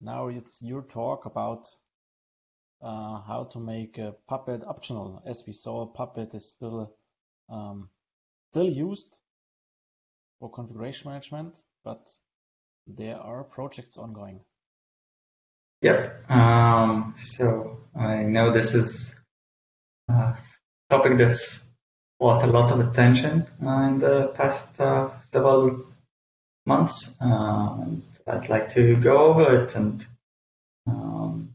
now it's your talk about uh, how to make Puppet optional. As we saw, Puppet is still um, still used for configuration management, but there are projects ongoing. Yep. Um, so I know this is a topic that's brought a lot of attention uh, in the past uh, several months. Uh, and I'd like to go over it and um,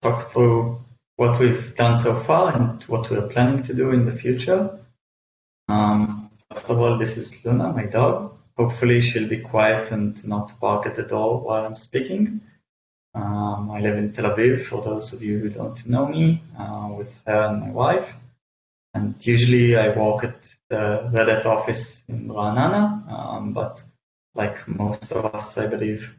talk through what we've done so far and what we're planning to do in the future. Um, first of all, this is Luna, my dog. Hopefully she'll be quiet and not bark at the door while I'm speaking. Um, I live in Tel Aviv, for those of you who don't know me, uh, with her and my wife. And usually I work at the Red Hat office in Ra'anana, um, but like most of us, I believe,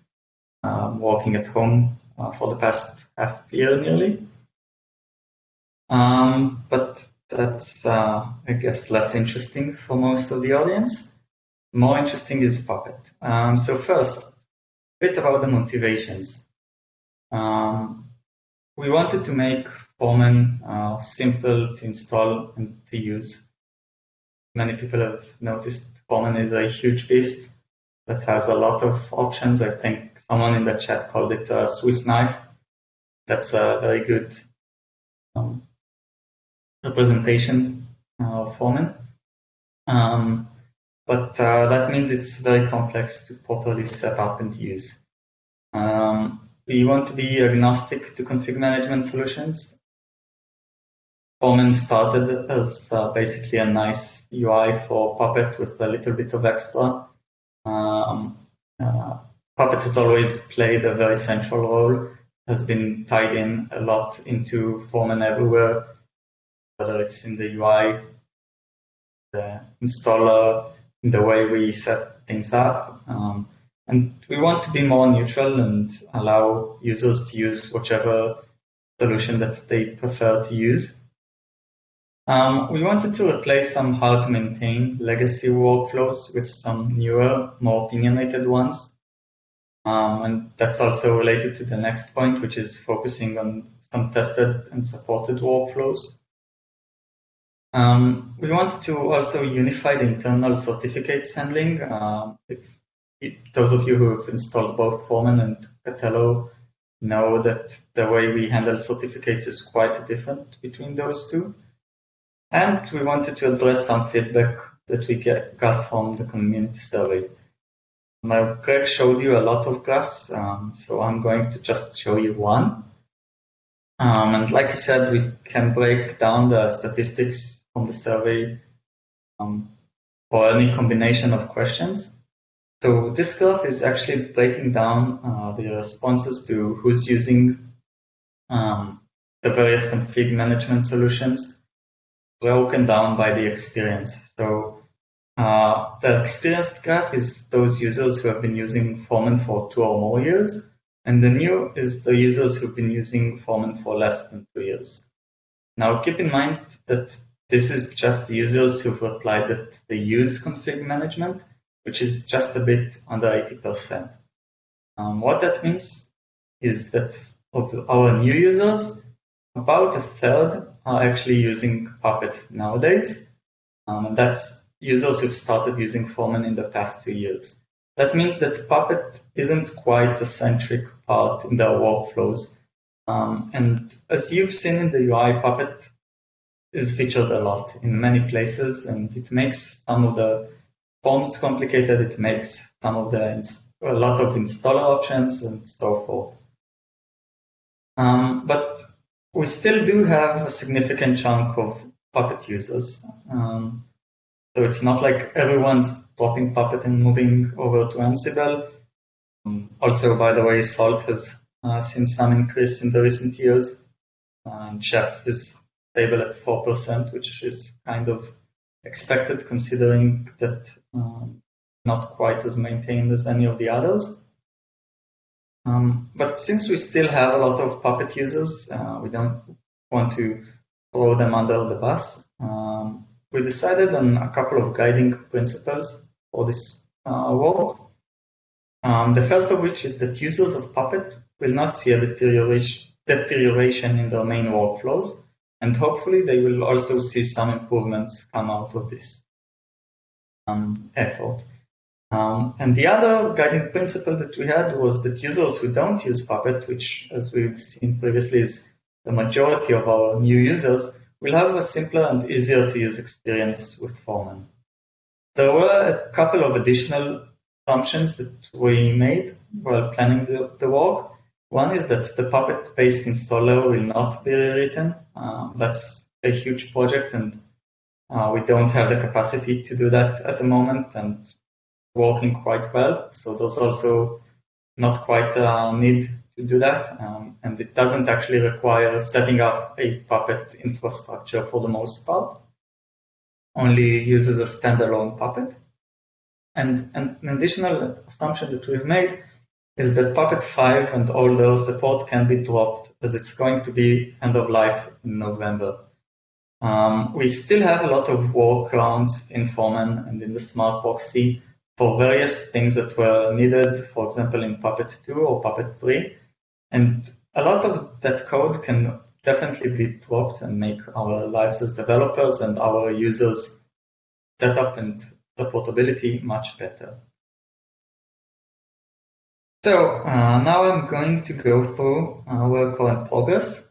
um, working at home uh, for the past half year nearly. Um, but that's, uh, I guess, less interesting for most of the audience. More interesting is Puppet. Um, so first, a bit about the motivations. Um, we wanted to make Foreman uh, simple to install and to use. Many people have noticed Foreman is a huge beast that has a lot of options. I think someone in the chat called it a Swiss knife. That's a very good um, representation of Foreman. Um, but uh, that means it's very complex to properly set up and use. Um, we want to be agnostic to config management solutions Foreman started as uh, basically a nice UI for Puppet with a little bit of extra. Um, uh, Puppet has always played a very central role, has been tied in a lot into Foreman everywhere, whether it's in the UI, the installer, in the way we set things up. Um, and we want to be more neutral and allow users to use whichever solution that they prefer to use. Um, we wanted to replace some hard to maintain legacy workflows with some newer, more opinionated ones. Um, and that's also related to the next point, which is focusing on some tested and supported workflows. Um, we wanted to also unify the internal certificates handling. Um, if, if, those of you who have installed both Foreman and Katello know that the way we handle certificates is quite different between those two. And we wanted to address some feedback that we get, got from the community survey. Now, Greg showed you a lot of graphs, um, so I'm going to just show you one. Um, and like I said, we can break down the statistics from the survey um, for any combination of questions. So this graph is actually breaking down uh, the responses to who's using um, the various config management solutions broken down by the experience. So uh, the experienced graph is those users who have been using Foreman for two or more years, and the new is the users who've been using Foreman for less than two years. Now keep in mind that this is just the users who've replied that they use config management, which is just a bit under 80%. Um, what that means is that of our new users, about a third are actually using Puppet nowadays. Um, that's users who've started using Foreman in the past two years. That means that Puppet isn't quite a centric part in their workflows. Um, and as you've seen in the UI, Puppet is featured a lot in many places, and it makes some of the forms complicated. It makes some of the a lot of installer options and so forth. Um, but we still do have a significant chunk of Puppet users. Um, so it's not like everyone's dropping Puppet and moving over to Ansible. Um, also, by the way, Salt has uh, seen some increase in the recent years. And Chef is stable at 4%, which is kind of expected considering that um, not quite as maintained as any of the others. Um, but since we still have a lot of Puppet users, uh, we don't want to throw them under the bus. Um, we decided on a couple of guiding principles for this uh, work. Um, the first of which is that users of Puppet will not see a deterioration, in their main workflows, and hopefully they will also see some improvements come out of this um, effort. Um, and the other guiding principle that we had was that users who don't use Puppet, which as we've seen previously is the majority of our new users, will have a simpler and easier to use experience with Foreman. There were a couple of additional assumptions that we made while planning the, the work. One is that the Puppet-based installer will not be rewritten. Uh, that's a huge project and uh, we don't have the capacity to do that at the moment and working quite well. So there's also not quite a need to do that. Um, and it doesn't actually require setting up a Puppet infrastructure for the most part. Only uses a standalone Puppet. And, and an additional assumption that we've made is that Puppet 5 and older support can be dropped as it's going to be end of life in November. Um, we still have a lot of workarounds in Foreman and in the Smart Proxy for various things that were needed, for example, in Puppet 2 or Puppet 3. And a lot of that code can definitely be dropped and make our lives as developers and our users setup and supportability much better. So uh, now I'm going to go through our current progress.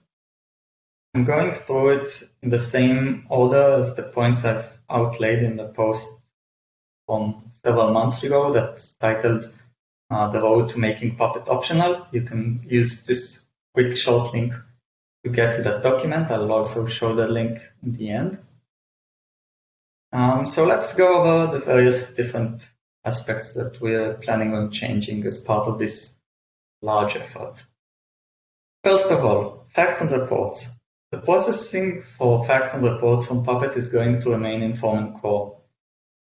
I'm going through it in the same order as the points I've outlaid in the post from several months ago that's titled uh, The Road to Making Puppet Optional. You can use this quick short link to get to that document. I'll also show the link in the end. Um, so let's go over the various different aspects that we're planning on changing as part of this large effort. First of all, facts and reports. The processing for facts and reports from Puppet is going to remain in Foreman core.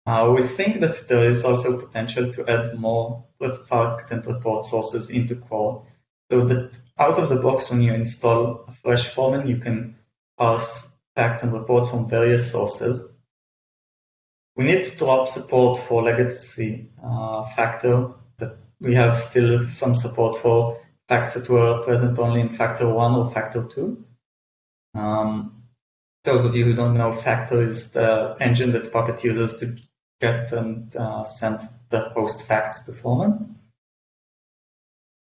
Uh, we think that there is also potential to add more fact and report sources into core so that out of the box when you install a fresh Foreman, you can pass facts and reports from various sources. We need to drop support for legacy uh, Facter that we have still some support for facts that were present only in Facter one or Facter two. Um, those of you who don't know, Facter is the engine that Puppet uses to get and uh, send the post facts to Foreman.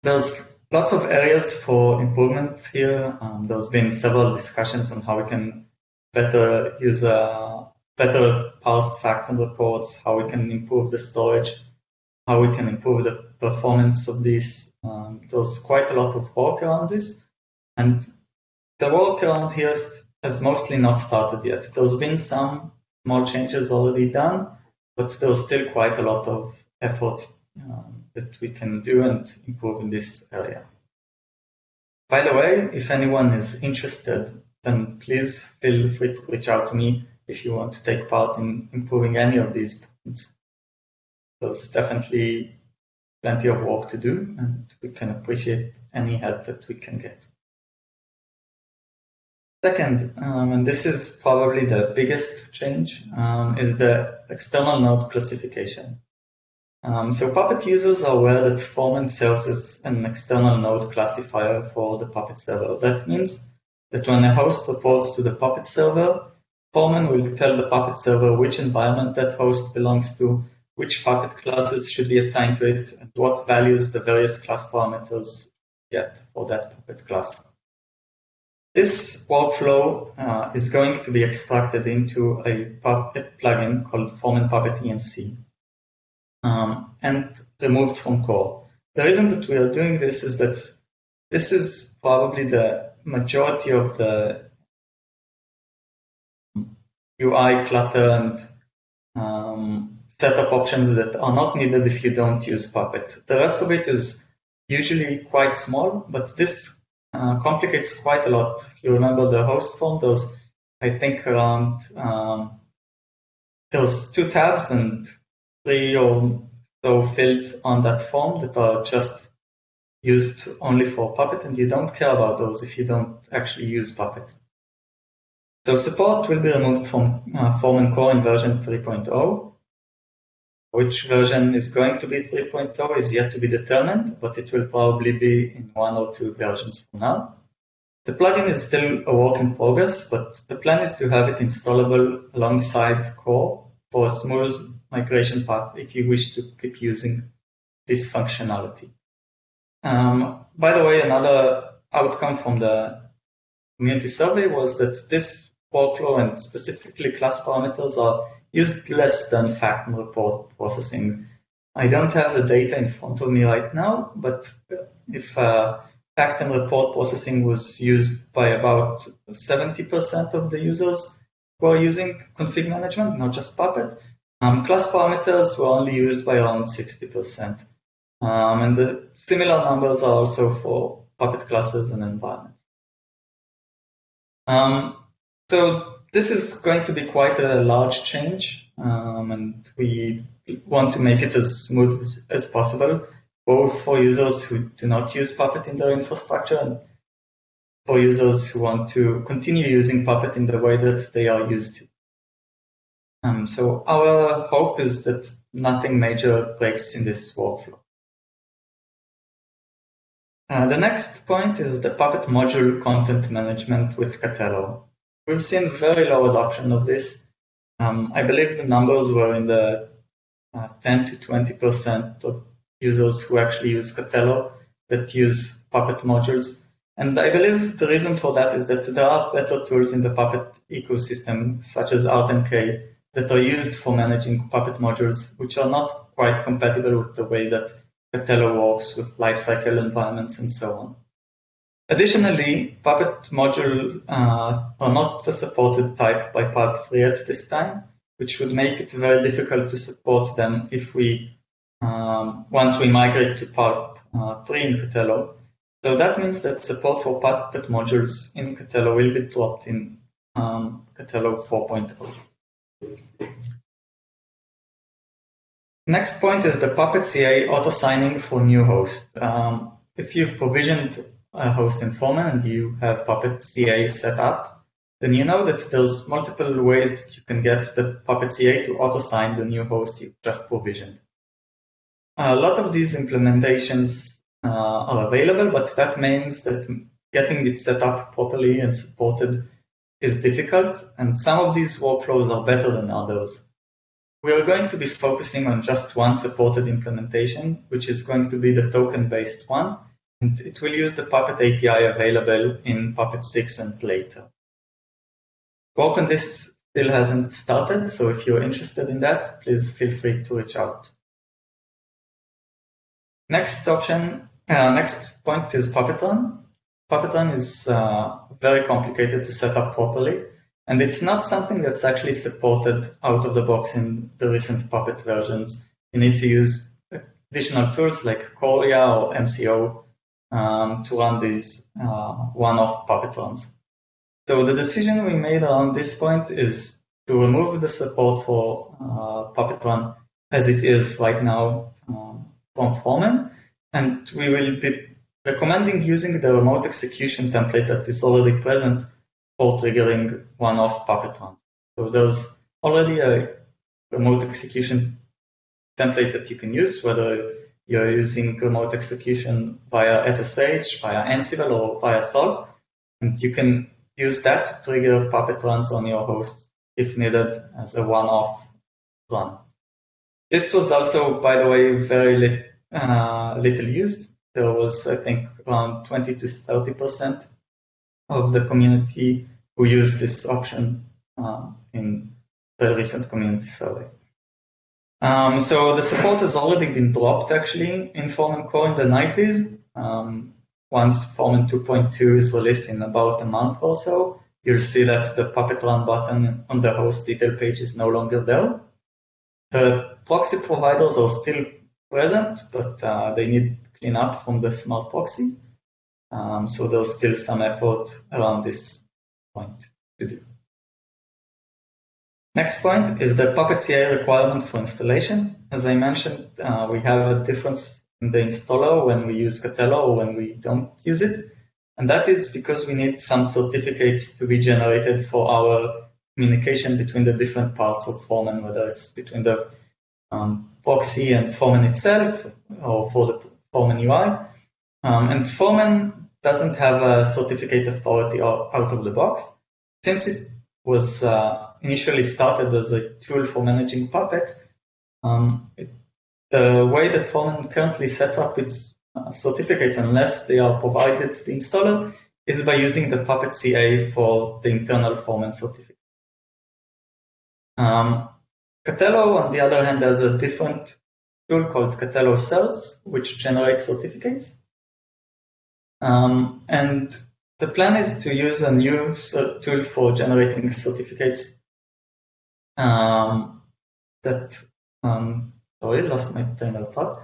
There's lots of areas for improvement here. Um, there's been several discussions on how we can better use uh, better parsed facts and reports, how we can improve the storage, how we can improve the performance of this. Um, there's quite a lot of work around this. And the work around here has mostly not started yet. There's been some small changes already done, but there's still quite a lot of effort um, that we can do and improve in this area. By the way, if anyone is interested, then please feel free to reach out to me if you want to take part in improving any of these points. There's definitely plenty of work to do, and we can appreciate any help that we can get. Second, um, and this is probably the biggest change, um, is the external node classification. Um, so Puppet users are aware that Foreman serves as an external node classifier for the Puppet server. That means that when a host reports to the Puppet server, Foreman will tell the Puppet server which environment that host belongs to, which Puppet classes should be assigned to it, and what values the various class parameters get for that Puppet class. This workflow uh, is going to be extracted into a Puppet plugin called Foreman Puppet ENC um, and removed from core. The reason that we are doing this is that this is probably the majority of the UI clutter and um, setup options that are not needed if you don't use Puppet. The rest of it is usually quite small, but this complicates quite a lot. If you remember the host form, there's, I think, around um, there's two tabs and three or so fields on that form that are just used only for Puppet, and you don't care about those if you don't actually use Puppet. So support will be removed from uh, and Core in version 3.0. Which version is going to be 3.0 is yet to be determined, but it will probably be in one or two versions from now. The plugin is still a work in progress, but the plan is to have it installable alongside core for a smooth migration path if you wish to keep using this functionality. Um, by the way, another outcome from the community survey was that this workflow and specifically class parameters are used less than fact and report processing. I don't have the data in front of me right now, but if uh, fact and report processing was used by about 70% of the users who are using config management, not just Puppet, um, class parameters were only used by around 60%. Um, and the similar numbers are also for Puppet classes and environments. Um, so this is going to be quite a large change, um, and we want to make it as smooth as possible, both for users who do not use Puppet in their infrastructure and for users who want to continue using Puppet in the way that they are used to. Um, so our hope is that nothing major breaks in this workflow. Uh, the next point is the Puppet module content management with Katello. We've seen very low adoption of this. Um, I believe the numbers were in the uh, 10 to 20% of users who actually use Katello that use Puppet modules. And I believe the reason for that is that there are better tools in the Puppet ecosystem, such as r10k, that are used for managing Puppet modules, which are not quite compatible with the way that Katello works with lifecycle environments and so on. Additionally, Puppet modules uh, are not a supported type by Pulp 3 at this time, which would make it very difficult to support them if we, um, once we migrate to Pulp uh, 3 in Katello. So that means that support for Puppet modules in Katello will be dropped in um, Katello 4.0. Next point is the Puppet CA auto signing for new host. Um, if you've provisioned a host in Foreman and you have Puppet CA set up, then you know that there's multiple ways that you can get the Puppet CA to auto-sign the new host you just provisioned. A lot of these implementations uh, are available, but that means that getting it set up properly and supported is difficult, and some of these workflows are better than others. We are going to be focusing on just one supported implementation, which is going to be the token-based one, and it will use the Puppet API available in Puppet 6 and later. Work on this still hasn't started, so if you're interested in that, please feel free to reach out. Next option, uh, next point is Puppet run. Puppetron is uh, very complicated to set up properly, and it's not something that's actually supported out of the box in the recent Puppet versions. You need to use additional tools like Choria or MCO um, to run these uh, one-off Puppet runs. So the decision we made around this point is to remove the support for uh, Puppet run as it is right now um, from Foreman, and we will be recommending using the remote execution template that is already present for triggering one-off Puppet runs. So there's already a remote execution template that you can use, whether you're using remote execution via SSH, via Ansible, or via Salt. And you can use that to trigger Puppet runs on your host if needed as a one-off run. This was also, by the way, very uh, little used. There was, I think, around 20 to 30% of the community who used this option uh, in the recent community survey. Um, so the support has already been dropped actually in Foreman Core in the 90s. Um, once Foreman 2.2 is released in about a month or so, you'll see that the Puppet Run button on the host detail page is no longer there. The proxy providers are still present, but uh, they need clean up from the smart proxy. Um, so there's still some effort around this point to do. Next point is the Puppet CA requirement for installation. As I mentioned, uh, we have a difference in the installer when we use Katello or when we don't use it. And that is because we need some certificates to be generated for our communication between the different parts of Foreman, whether it's between the um, proxy and Foreman itself, or for the Foreman UI. Um, and Foreman doesn't have a certificate authority out of the box. Since it was uh, initially started as a tool for managing Puppet, um, it, the way that Foreman currently sets up its uh, certificates, unless they are provided to the installer, is by using the Puppet CA for the internal Foreman certificate. Um, Katello, on the other hand, has a different tool called Katello certs, which generates certificates. Um, and the plan is to use a new tool for generating certificates um, that, um, sorry, lost my train of thought.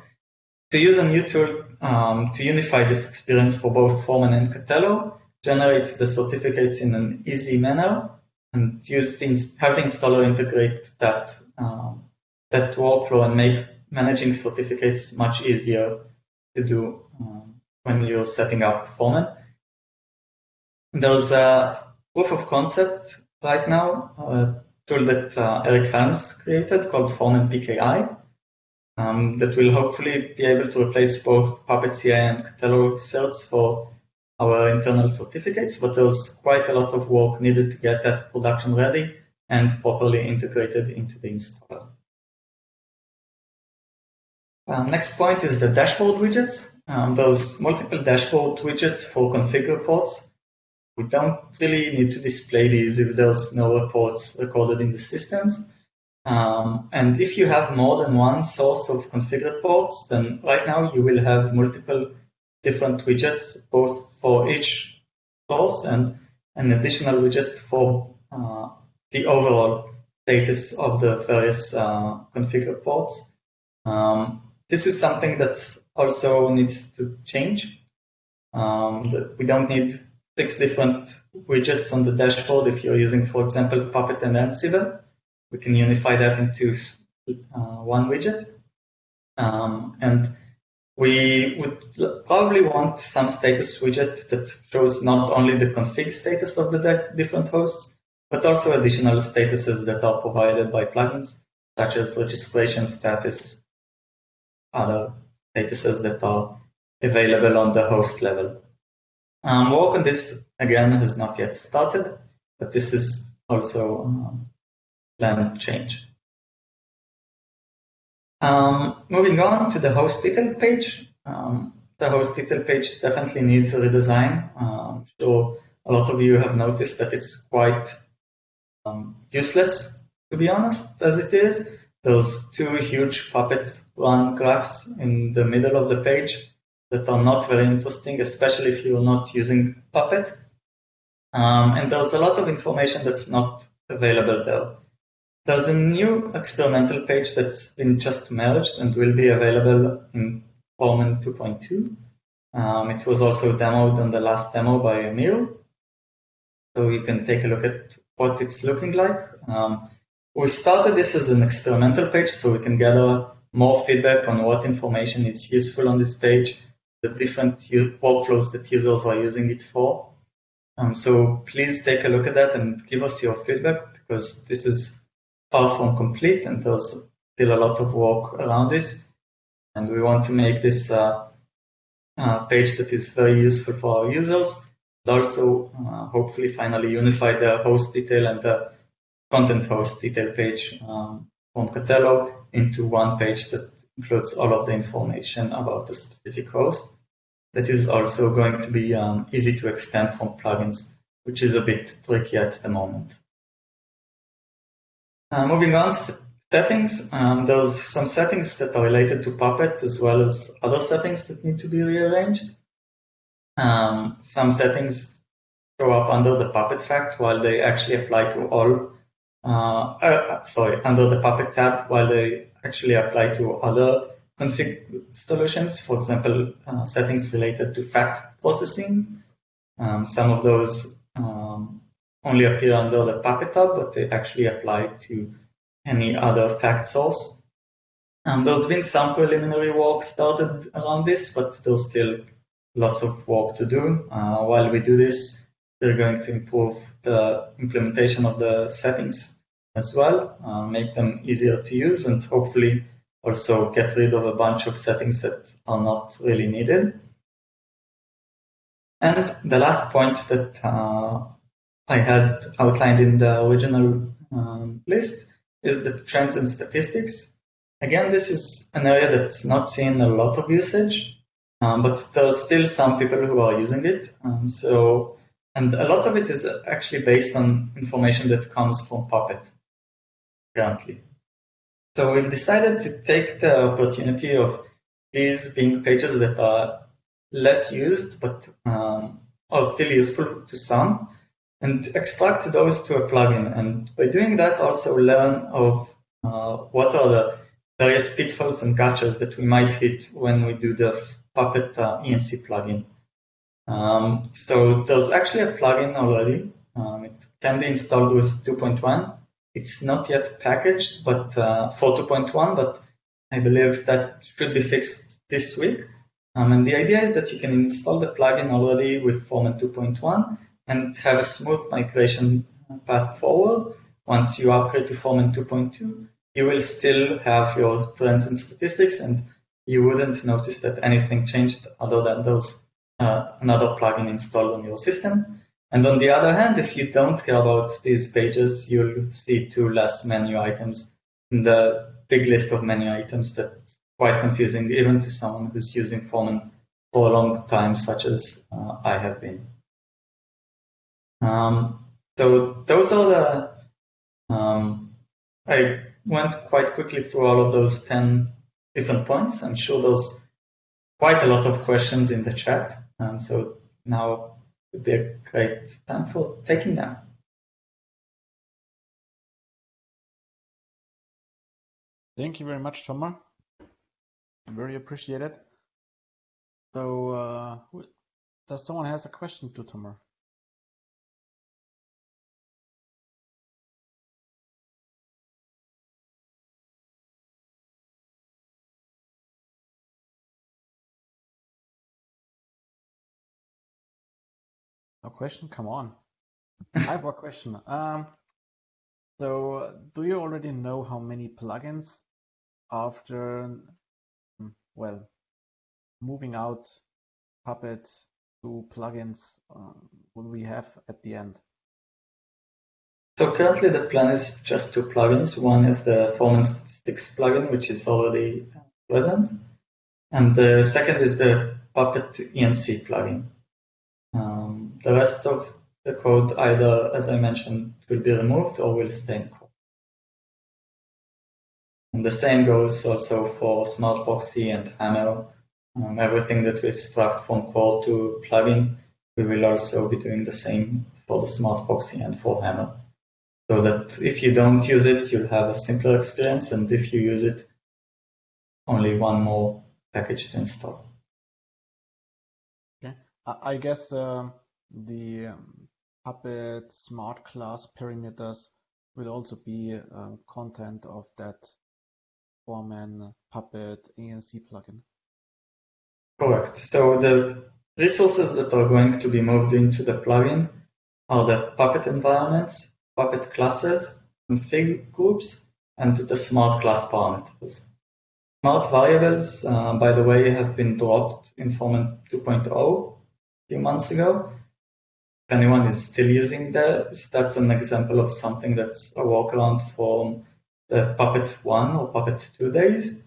To use a new tool um, to unify this experience for both Foreman and Katello, generate the certificates in an easy manner, and use the, have the installer integrate that um, that workflow and make managing certificates much easier to do um, when you're setting up Foreman. There's a proof of concept right now, a tool that uh, Eric Helms created called Foreman PKI um, that will hopefully be able to replace both Puppet CA and Katello certs for our internal certificates, but there's quite a lot of work needed to get that production ready and properly integrated into the installer. Uh, next point is the dashboard widgets. Um, there's multiple dashboard widgets for config reports. We don't really need to display these if there's no reports recorded in the systems. Um, and if you have more than one source of config reports, then right now you will have multiple different widgets, both for each source and an additional widget for uh, the overall status of the various uh, config reports. Um, this is something that also needs to change. Um, we don't need six different widgets on the dashboard if you're using, for example, Puppet and Ansible. We can unify that into uh, one widget. Um, and we would probably want some status widget that shows not only the config status of the different hosts, but also additional statuses that are provided by plugins, such as registration status, other statuses that are available on the host level. Um, work on this, again, has not yet started, but this is also um, planned change. Um, moving on to the host detail page. Um, the host detail page definitely needs a redesign. Um, so a lot of you have noticed that it's quite um, useless, to be honest, as it is. There's two huge Puppet run graphs in the middle of the page that are not very interesting, especially if you're not using Puppet. Um, and there's a lot of information that's not available there. There's a new experimental page that's been just merged and will be available in Foreman 2.2. Um, it was also demoed on the last demo by Emil. So you can take a look at what it's looking like. Um, we started this as an experimental page so we can gather more feedback on what information is useful on this page, the different workflows that users are using it for. Um, so please take a look at that and give us your feedback because this is far from complete and there's still a lot of work around this. And we want to make this uh, uh, page that is very useful for our users, but also uh, hopefully finally unify the host detail and the content host detail page um, from Katello into one page that includes all of the information about the specific host. That is also going to be um, easy to extend from plugins, which is a bit tricky at the moment. Uh, moving on, settings. Um, there's some settings that are related to Puppet as well as other settings that need to be rearranged. Um, some settings show up under the Puppet fact while they actually apply to all uh, uh, sorry, under the Puppet tab while they actually apply to other config solutions, for example, uh, settings related to fact processing. Um, some of those um, only appear under the Puppet tab, but they actually apply to any other fact source. Um, there's been some preliminary work started around this, but there's still lots of work to do. Uh, while we do this, we're going to improve the implementation of the settings as well, uh, make them easier to use, and hopefully also get rid of a bunch of settings that are not really needed. And the last point that uh, I had outlined in the original um, list is the trends and statistics. Again, this is an area that's not seen a lot of usage, um, but there's still some people who are using it. Um, so, and a lot of it is actually based on information that comes from Puppet currently. So we've decided to take the opportunity of these being pages that are less used, but um, are still useful to some, and extract those to a plugin. And by doing that, also learn of uh, what are the various pitfalls and gotchas that we might hit when we do the Puppet uh, ENC plugin. Um, so there's actually a plugin already. Um, it can be installed with 2.1 it's not yet packaged, but uh, for 2.1, but I believe that should be fixed this week. Um, and the idea is that you can install the plugin already with Foreman 2.1 and have a smooth migration path forward. Once you upgrade to Foreman 2.2, you will still have your trends and statistics, and you wouldn't notice that anything changed other than there's uh, another plugin installed on your system. And on the other hand, if you don't care about these pages, you'll see two less menu items in the big list of menu items that's quite confusing, even to someone who's using Foreman for a long time, such as uh, I have been. Um, so those are the, um, I went quite quickly through all of those 10 different points. I'm sure there's quite a lot of questions in the chat. Um, so now would be a great time for taking them. Thank you very much, Tomer. Very appreciated. So, uh, does someone has a question to Tomer? Question? Come on. I have a question. Um, so, do you already know how many plugins after, hmm, well, moving out Puppet to plugins um, will we have at the end? So currently the plan is just two plugins. One is the Foreman Statistics plugin, which is already present. And the second is the Puppet ENC plugin. Um, the rest of the code either, as I mentioned, will be removed or will stay in code. And the same goes also for Smart Proxy and Hammer. Um, everything that we extract from core to plugin, we will also be doing the same for the Smart Proxy and for Hammer. So that if you don't use it, you'll have a simpler experience, and if you use it, only one more package to install. I guess uh, the um, Puppet smart class parameters will also be um, content of that Foreman Puppet ENC plugin. Correct. So the resources that are going to be moved into the plugin are the Puppet environments, Puppet classes, config groups, and the smart class parameters. Smart variables, uh, by the way, have been dropped in Foreman 2.0 few months ago. If anyone is still using that, that's an example of something that's a workaround from the Puppet 1 or Puppet 2 days.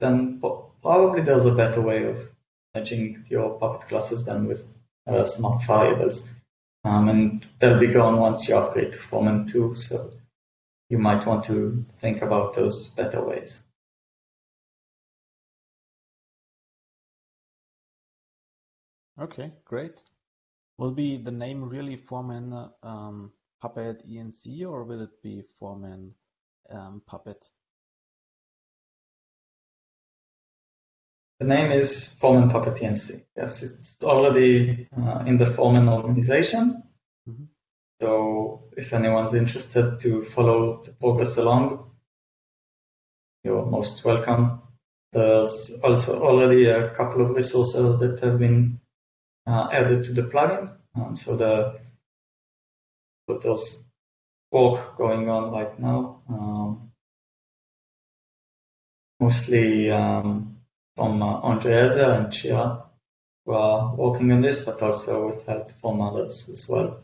Then probably there's a better way of managing your Puppet classes than with uh, smart variables. Um, and they'll be gone once you upgrade to Foreman 2, so you might want to think about those better ways. Okay, great. Will be the name really Foreman um, Puppet ENC or will it be Foreman um, Puppet? The name is Foreman Puppet ENC. Yes, it's already uh, in the Foreman organization. Mm -hmm. So if anyone's interested to follow the progress along, you're most welcome. There's also already a couple of resources that have been uh, added to the plugin. Um, so the so there's work going on right now. Um, mostly um, from uh, Ondrej Ezr and Chia who are working on this, but also with help from others as well.